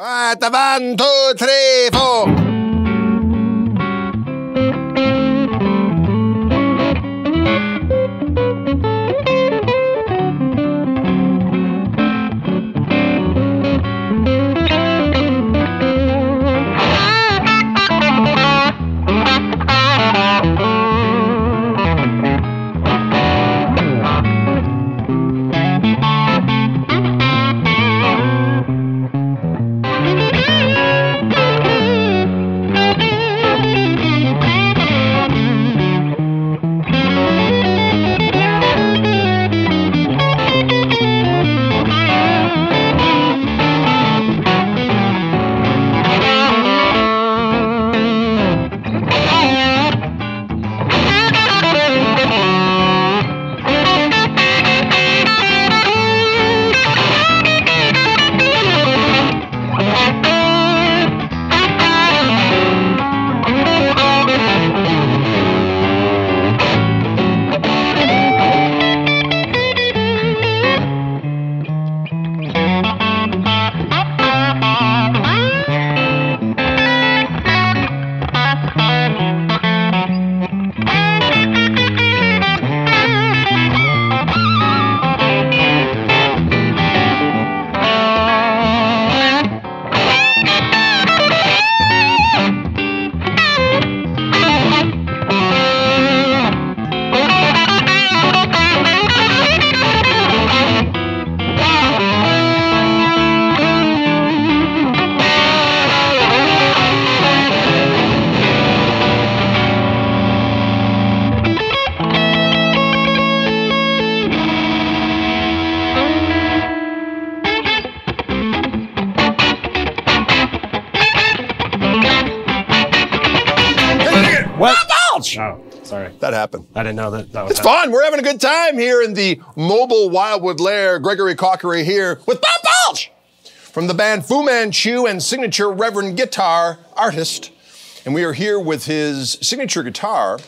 Ah, davanti, tre. What? Ouch! Oh, sorry. That happened. I didn't know that. that was It's fun. We're having a good time here in the mobile Wildwood Lair. Gregory Cockery here with Bob Balch from the band Fu Manchu and signature Reverend guitar artist. And we are here with his signature guitar.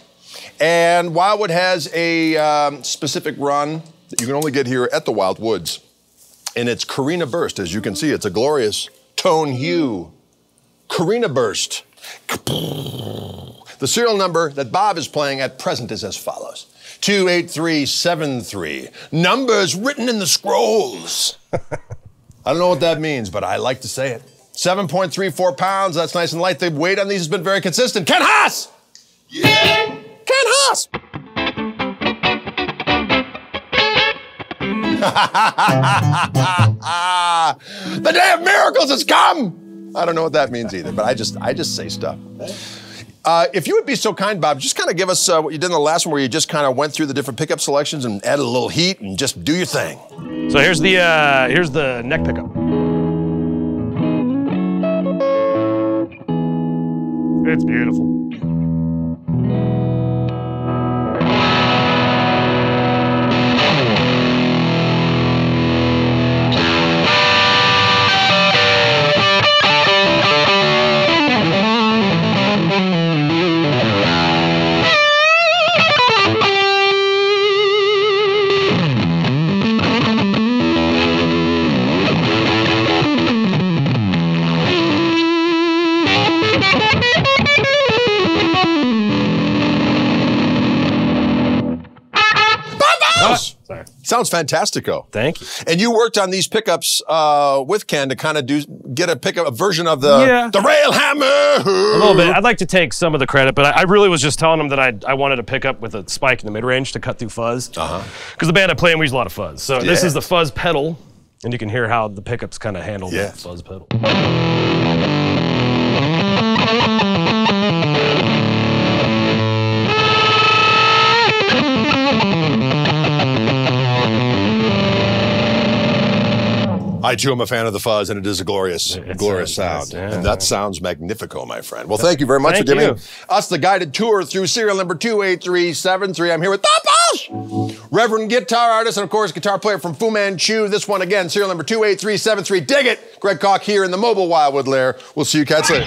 And Wildwood has a um, specific run that you can only get here at the Wild Woods. And it's Korina Burst. As you can see, it's a glorious tone hue. Korina Burst. The serial number that Bob is playing at present is as follows 28373. Numbers written in the scrolls. I don't know what that means, but I like to say it. 7.34 pounds, that's nice and light. The weight on these has been very consistent. Ken Haas! Yeah! Ken Haas! the day of miracles has come! I don't know what that means either, but I just I just say stuff. Uh, if you would be so kind, Bob, just kind of give us uh, what you did in the last one, where you just kind of went through the different pickup selections and added a little heat and just do your thing. So here's the uh, here's the neck pickup. It's beautiful. Sounds fantastico. Thank you. And you worked on these pickups uh, with Ken to kind of do get a pickup a version of the Yeah. the Railhammer. A little bit. I'd like to take some of the credit, but I, I really was just telling him that I, I wanted to pick up with a spike in the mid range to cut through fuzz. Uh-huh. Because the band I play in, we use a lot of fuzz. So this is the fuzz pedal, and you can hear how the pickups kind of handle Yeah. the fuzz pedal. I too am a fan of the fuzz, and it is a glorious, It glorious sound. nice, yeah. And that sounds magnifico, my friend. Well, thank you very much Thank for giving you. us the guided tour through serial number 28373. I'm here with Balch, Reverend guitar artist, and of course, guitar player from Fu Manchu. This one again, serial number 28373. Dig it! Greg Koch here in the mobile Wildwood Lair. We'll see you cats later.